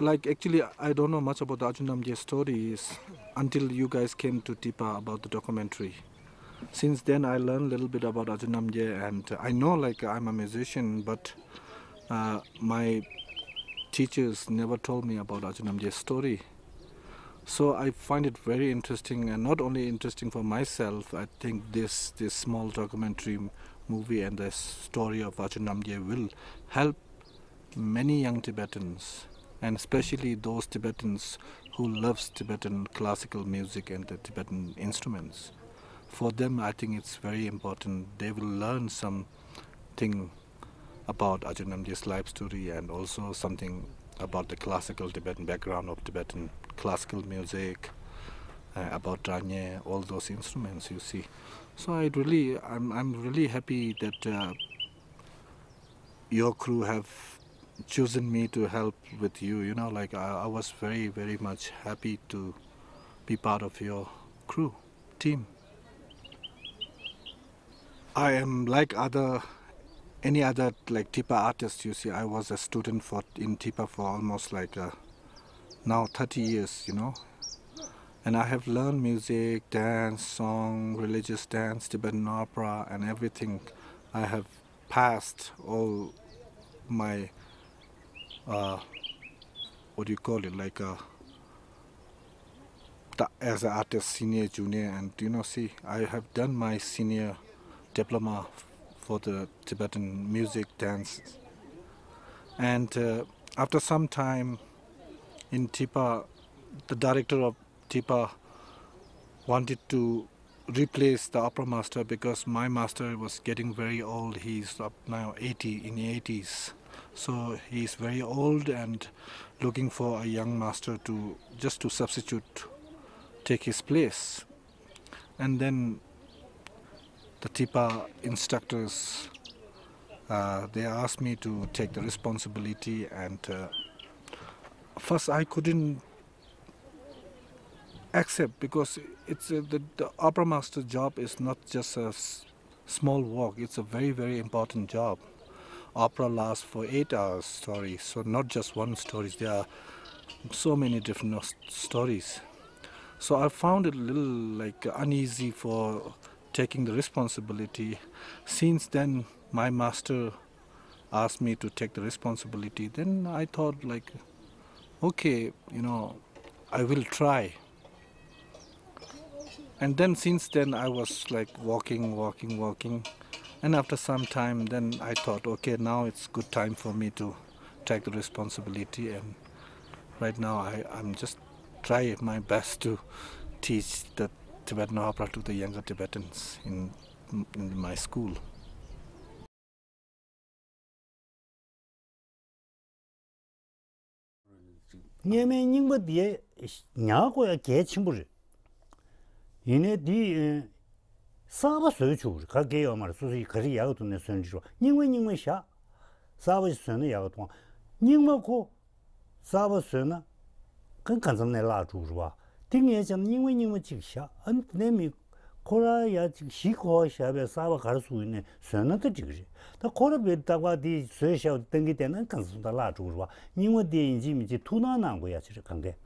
like actually I don't know much about the Acho Namgyal stories until you guys came to Tipa about the documentary. Since then I learned a little bit about Acho Namgyal and I know like I'm a musician but uh, my teachers never told me about Acho Namgyal's story. So I find it very interesting and not only interesting for myself, I think this, this small documentary movie and the story of Acho Namgyal will help many young Tibetans and especially those Tibetans who loves Tibetan classical music and the Tibetan instruments. For them, I think it's very important. They will learn something about Acho Namgyal's life story and also something about the classical Tibetan background of Tibetan classical music, uh, about Ranye, all those instruments you see. So I really, I'm, I'm really happy that uh, your crew have chosen me to help with you. You know, like I, I, was very, very much happy to be part of your crew, team. I am like other, any other like Tipa artist. You see, I was a student for in Tipa for almost like uh, now 30 years. You know, and I have learned music, dance, song, religious dance, Tibetan opera, and everything. I have passed all my uh, what do you call it? Like a uh, as an artist senior junior and you know see I have done my senior diploma for the Tibetan music dance. And uh, after some time in Tipa the director of Tipa wanted to replace the opera master because my master was getting very old. He's up now 80 in the 80s so he's very old and looking for a young master to just to substitute, take his place. And then the Tipa instructors, uh, they asked me to take the responsibility and uh, first I couldn't accept because it's uh, the, the opera master job is not just a small work, it's a very, very important job opera lasts for eight hours stories so not just one stories there are so many different stories. So i found it a little like uneasy for taking the responsibility. Since then my master asked me to take the responsibility. Then i thought like okay you know i will try. And then since then i was like walking walking walking And after some time, then I thought, okay, now it's good time for me to take the responsibility. And right now, I, I'm just try my best to teach the Tibetan opera to the younger Tibetans in, in my school. nyeme nyingba diye nyago goya gaya chingbo re. Yine di eh, 사바 소유주 가게 요마르 수수 거리 야도 내 선지로 닝웨 닝웨 샤 사바 선의 야도 닝마고 사바 선나 근 간선 내 라주와 띵에 좀 닝웨 닝웨 직샤 안 내미 코라야 시코 샤베 사바 가르수 있는 선나도 직지 다 코라 베다가 디 쇠샤 땡기 때는 간선다 라주와 닝웨 디 인지미지 투나난 거야 지금 관계